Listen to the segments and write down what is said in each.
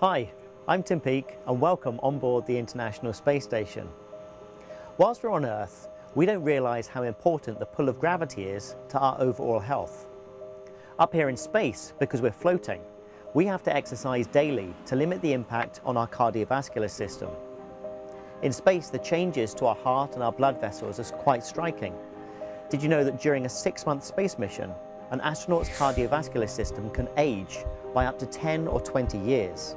Hi, I'm Tim Peake and welcome on board the International Space Station. Whilst we're on Earth, we don't realise how important the pull of gravity is to our overall health. Up here in space, because we're floating, we have to exercise daily to limit the impact on our cardiovascular system. In space, the changes to our heart and our blood vessels is quite striking. Did you know that during a six-month space mission, an astronaut's cardiovascular system can age by up to 10 or 20 years?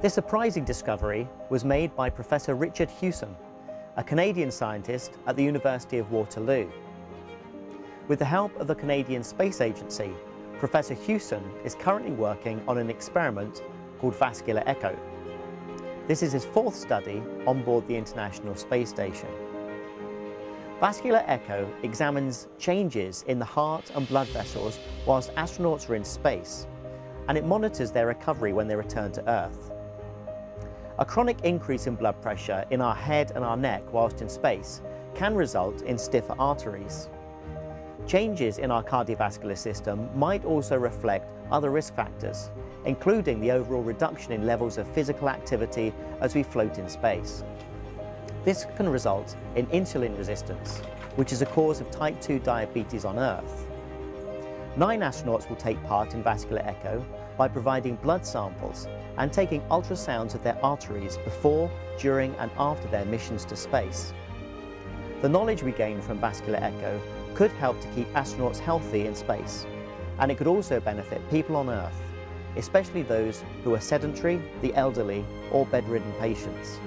This surprising discovery was made by Professor Richard Hughson, a Canadian scientist at the University of Waterloo. With the help of the Canadian Space Agency, Professor Hughson is currently working on an experiment called Vascular Echo. This is his fourth study on board the International Space Station. Vascular Echo examines changes in the heart and blood vessels whilst astronauts are in space, and it monitors their recovery when they return to Earth. A chronic increase in blood pressure in our head and our neck whilst in space can result in stiffer arteries. Changes in our cardiovascular system might also reflect other risk factors, including the overall reduction in levels of physical activity as we float in space. This can result in insulin resistance, which is a cause of type 2 diabetes on Earth. Nine astronauts will take part in vascular echo by providing blood samples and taking ultrasounds of their arteries before, during and after their missions to space. The knowledge we gain from vascular echo could help to keep astronauts healthy in space, and it could also benefit people on Earth, especially those who are sedentary, the elderly or bedridden patients.